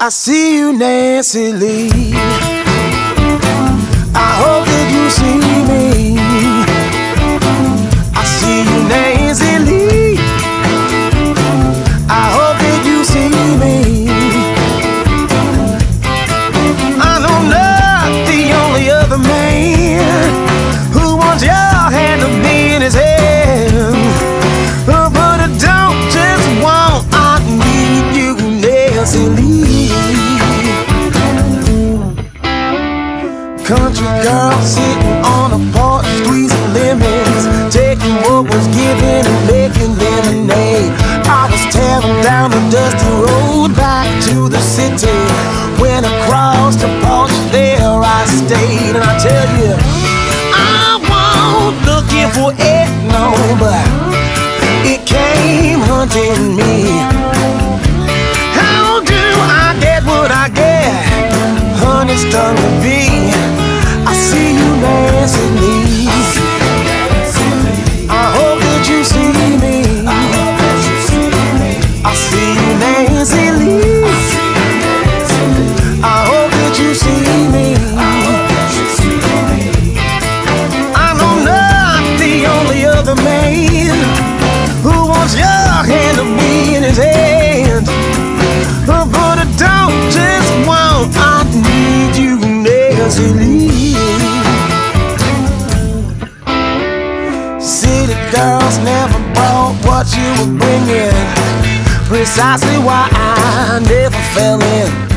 I see you, Nancy Lee. Country girl sitting on a porch, squeezing lemons, taking what was given and making lemonade. I was tearing down the dusty road back to the city. When across the porch there I stayed, and I tell you, I wasn't looking for it, no, but it came hunting me. City girls never brought what you were bringing. Precisely why I never fell in.